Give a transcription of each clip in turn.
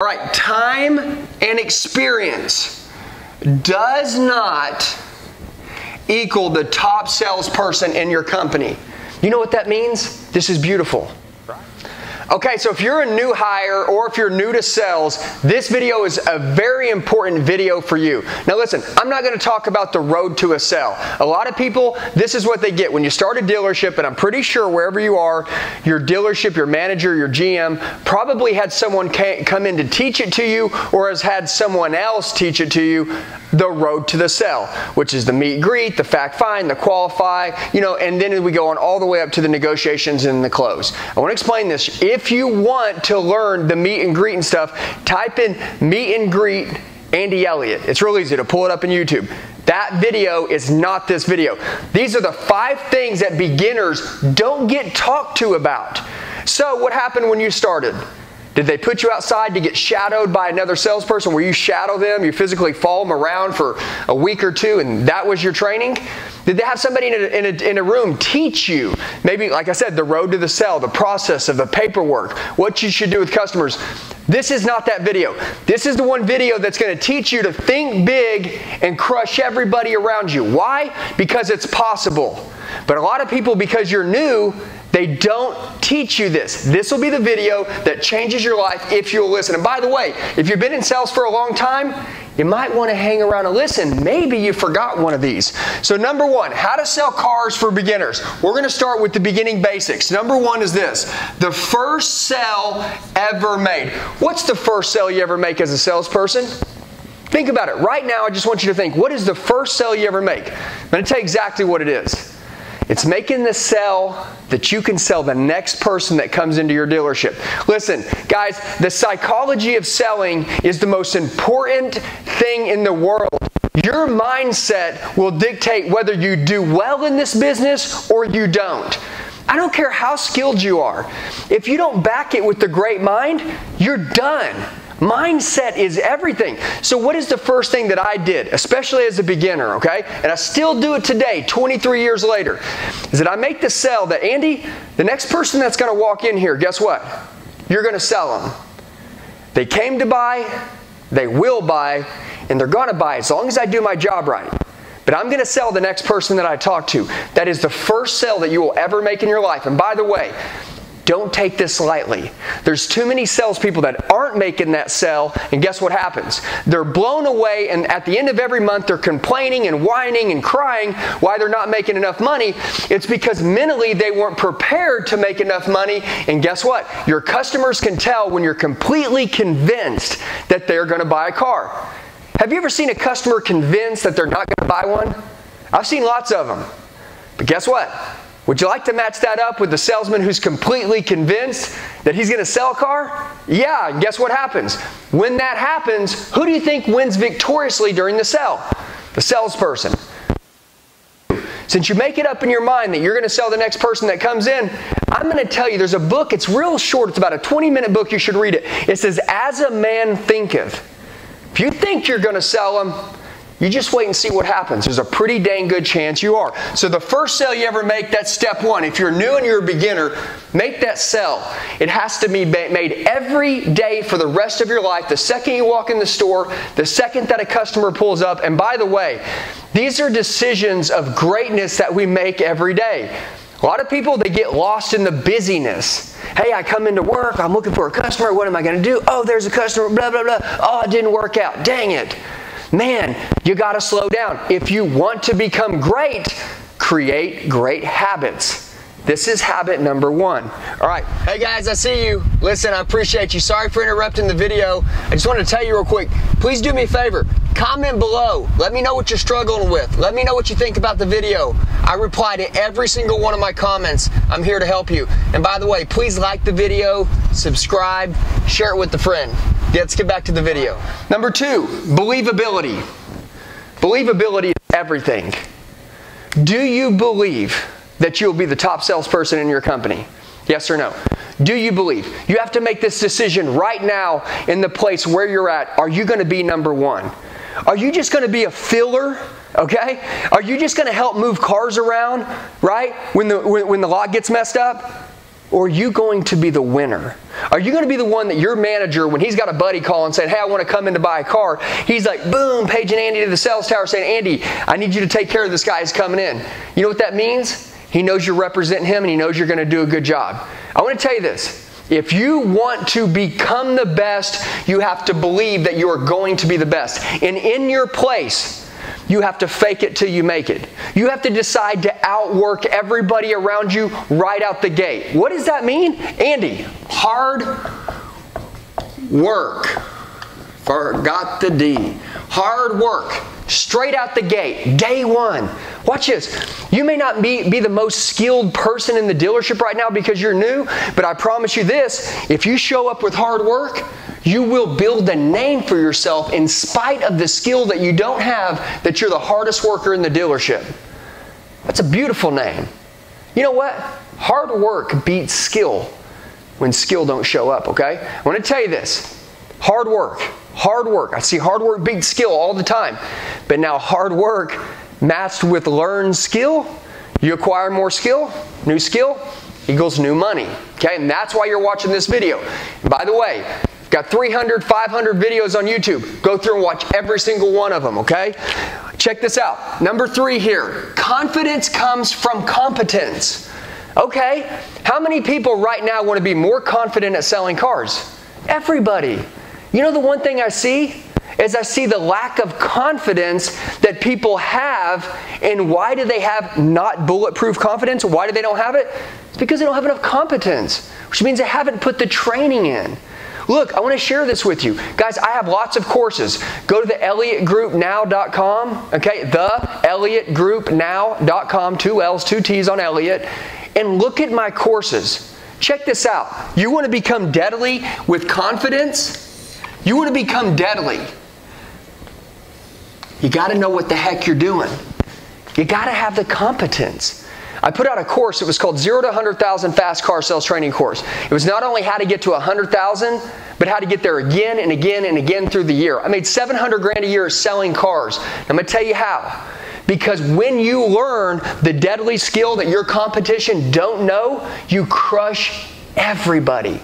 All right, time and experience does not equal the top salesperson in your company. You know what that means? This is beautiful. Okay, so if you're a new hire or if you're new to sales, this video is a very important video for you. Now listen, I'm not gonna talk about the road to a sale. A lot of people, this is what they get. When you start a dealership, and I'm pretty sure wherever you are, your dealership, your manager, your GM, probably had someone come in to teach it to you or has had someone else teach it to you, the road to the sale, which is the meet greet, the fact find, the qualify, you know, and then we go on all the way up to the negotiations and the close. I wanna explain this. If if you want to learn the meet and greet and stuff, type in meet and greet Andy Elliott. It's real easy to pull it up in YouTube. That video is not this video. These are the five things that beginners don't get talked to about. So, what happened when you started? Did they put you outside to get shadowed by another salesperson where you shadow them, you physically follow them around for a week or two, and that was your training? Did they have somebody in a, in a, in a room teach you, maybe, like I said, the road to the sale, the process of the paperwork, what you should do with customers? This is not that video. This is the one video that's going to teach you to think big and crush everybody around you. Why? Because it's possible. But a lot of people, because you're new, they don't teach you this. This will be the video that changes your life if you'll listen. And by the way, if you've been in sales for a long time, you might want to hang around and listen. Maybe you forgot one of these. So, number one, how to sell cars for beginners. We're going to start with the beginning basics. Number one is this the first sale ever made. What's the first sale you ever make as a salesperson? Think about it. Right now, I just want you to think what is the first sale you ever make? I'm going to tell you exactly what it is. It's making the sell that you can sell the next person that comes into your dealership. Listen, guys, the psychology of selling is the most important thing in the world. Your mindset will dictate whether you do well in this business or you don't. I don't care how skilled you are. If you don't back it with the great mind, you're done. Mindset is everything. So, what is the first thing that I did, especially as a beginner, okay? And I still do it today, 23 years later, is that I make the sell that, Andy, the next person that's gonna walk in here, guess what? You're gonna sell them. They came to buy, they will buy, and they're gonna buy as long as I do my job right. But I'm going to sell the next person that I talk to. That is the first sale that you will ever make in your life. And by the way, don't take this lightly. There's too many salespeople that aren't making that sell, and guess what happens? They're blown away, and at the end of every month, they're complaining and whining and crying why they're not making enough money. It's because mentally they weren't prepared to make enough money, and guess what? Your customers can tell when you're completely convinced that they're going to buy a car. Have you ever seen a customer convinced that they're not going to buy one? I've seen lots of them. But guess what? Would you like to match that up with the salesman who's completely convinced that he's going to sell a car? Yeah, and guess what happens? When that happens, who do you think wins victoriously during the sell? The salesperson. Since you make it up in your mind that you're going to sell the next person that comes in, I'm going to tell you there's a book, it's real short, it's about a 20 minute book, you should read it. It says, As a man thinketh. If you think you're going to sell them, you just wait and see what happens. There's a pretty dang good chance you are. So, the first sale you ever make, that's step one. If you're new and you're a beginner, make that sell. It has to be made every day for the rest of your life. The second you walk in the store, the second that a customer pulls up. And by the way, these are decisions of greatness that we make every day. A lot of people, they get lost in the busyness. Hey, I come into work, I'm looking for a customer, what am I going to do? Oh, there's a customer, blah, blah, blah. Oh, it didn't work out. Dang it. Man, you got to slow down. If you want to become great, create great habits. This is habit number one. All right. Hey guys, I see you. Listen, I appreciate you. Sorry for interrupting the video. I just wanted to tell you real quick. Please do me a favor. Comment below. Let me know what you're struggling with. Let me know what you think about the video. I reply to every single one of my comments. I'm here to help you. And by the way, please like the video, subscribe, share it with a friend. Let's get back to the video. Number two, believability. Believability is everything. Do you believe that you'll be the top salesperson in your company? Yes or no? Do you believe? You have to make this decision right now in the place where you're at. Are you going to be number one? Are you just going to be a filler? Okay? Are you just going to help move cars around, right? When the, when, when the lot gets messed up? Or are you going to be the winner? Are you going to be the one that your manager, when he's got a buddy calling saying, Hey, I want to come in to buy a car, he's like, boom, paging Andy to the sales tower saying, Andy, I need you to take care of this guy who's coming in. You know what that means? He knows you're representing him and he knows you're going to do a good job. I want to tell you this. If you want to become the best, you have to believe that you are going to be the best. And in your place, you have to fake it till you make it. You have to decide to outwork everybody around you right out the gate. What does that mean? Andy, hard work. Forgot the D. Hard work. Straight out the gate, day one. Watch this. You may not be, be the most skilled person in the dealership right now because you're new, but I promise you this if you show up with hard work, you will build a name for yourself in spite of the skill that you don't have, that you're the hardest worker in the dealership. That's a beautiful name. You know what? Hard work beats skill when skill don't show up, okay? I want to tell you this. Hard work. Hard work. I see hard work beat skill all the time. But now hard work matched with learned skill, you acquire more skill, new skill equals new money. Okay? And that's why you're watching this video. By the way, Got 300, 500 videos on YouTube. Go through and watch every single one of them, okay? Check this out. Number three here confidence comes from competence. Okay, how many people right now want to be more confident at selling cars? Everybody. You know the one thing I see? Is I see the lack of confidence that people have, and why do they have not bulletproof confidence? Why do they don't have it? It's because they don't have enough competence, which means they haven't put the training in. Look, I want to share this with you. Guys, I have lots of courses. Go to the ElliottGroupNow.com, okay? The ElliottGroupNow.com, two L's, two T's on Elliott, and look at my courses. Check this out. You want to become deadly with confidence? You want to become deadly. You got to know what the heck you're doing. You got to have the competence. I put out a course. It was called Zero to 100,000 Fast Car Sales Training Course. It was not only how to get to 100,000, but how to get there again and again and again through the year. I made 700 grand a year selling cars. I'm going to tell you how. Because when you learn the deadly skill that your competition don't know, you crush everybody.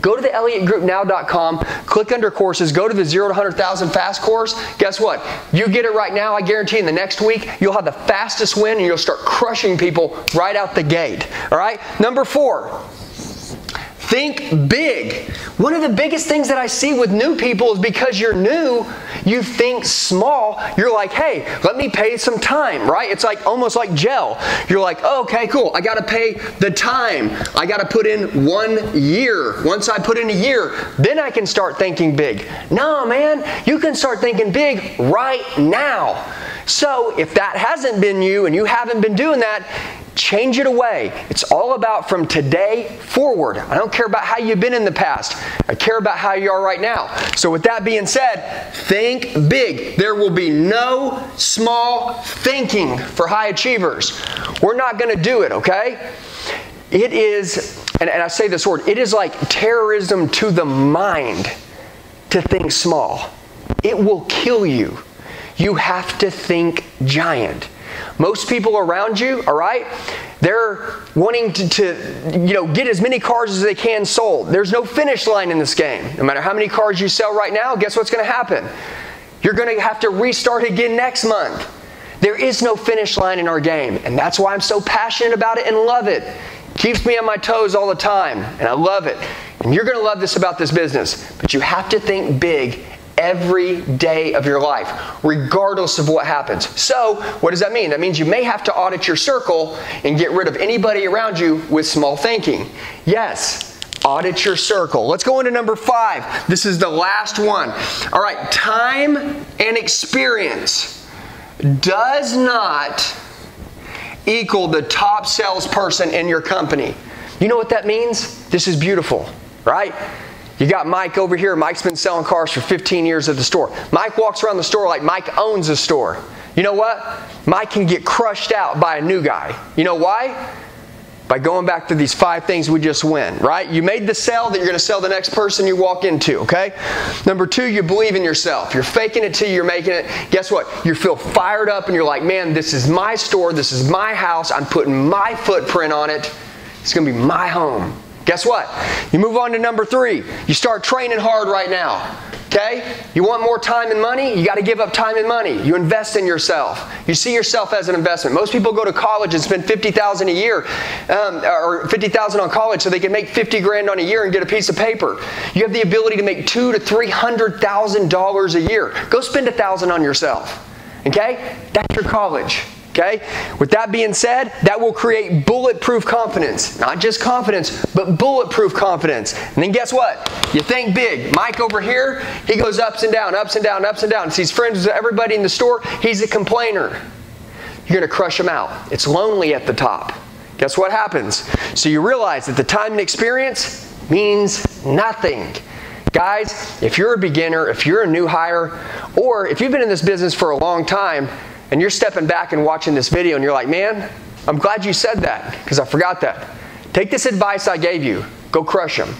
Go to the ElliottGroupNow.com, click under courses, go to the 0 to 100,000 fast course. Guess what? You get it right now, I guarantee in the next week, you'll have the fastest win and you'll start crushing people right out the gate. All right? Number four, Think big. One of the biggest things that I see with new people is because you're new, you think small. You're like, hey, let me pay some time, right? It's like almost like gel. You're like, oh, okay, cool. I got to pay the time. I got to put in one year. Once I put in a year, then I can start thinking big. No, man, you can start thinking big right now. So if that hasn't been you and you haven't been doing that, change it away. It's all about from today forward. I don't care about how you've been in the past. I care about how you are right now. So with that being said, think big. There will be no small thinking for high achievers. We're not going to do it, okay? It is, and, and I say this word, it is like terrorism to the mind to think small. It will kill you. You have to think giant. Most people around you, all right, they're wanting to, to, you know, get as many cars as they can sold. There's no finish line in this game. No matter how many cars you sell right now, guess what's going to happen? You're going to have to restart again next month. There is no finish line in our game, and that's why I'm so passionate about it and love it. Keeps me on my toes all the time, and I love it. And you're going to love this about this business, but you have to think big every day of your life, regardless of what happens. So, what does that mean? That means you may have to audit your circle and get rid of anybody around you with small thinking. Yes, audit your circle. Let's go into number five. This is the last one. All right, time and experience does not equal the top salesperson in your company. You know what that means? This is beautiful, right? You got Mike over here. Mike's been selling cars for 15 years at the store. Mike walks around the store like Mike owns a store. You know what? Mike can get crushed out by a new guy. You know why? By going back to these five things we just went, right? You made the sale that you're going to sell the next person you walk into, okay? Number two, you believe in yourself. You're faking it till you're making it. Guess what? You feel fired up and you're like, man, this is my store. This is my house. I'm putting my footprint on it. It's going to be my home. Guess what? You move on to number three. You start training hard right now. Okay? You want more time and money? You got to give up time and money. You invest in yourself. You see yourself as an investment. Most people go to college and spend fifty thousand a year, um, or fifty thousand on college, so they can make fifty grand on a year and get a piece of paper. You have the ability to make two to three hundred thousand dollars a year. Go spend a thousand on yourself. Okay? That's your college. Okay? With that being said, that will create bulletproof confidence. Not just confidence, but bulletproof confidence. And then guess what? You think big. Mike over here, he goes ups and down, ups and down, ups and down. He's friends with everybody in the store. He's a complainer. You're going to crush him out. It's lonely at the top. Guess what happens? So you realize that the time and experience means nothing. Guys, if you're a beginner, if you're a new hire, or if you've been in this business for a long time, and you're stepping back and watching this video and you're like, man, I'm glad you said that because I forgot that. Take this advice I gave you, go crush them.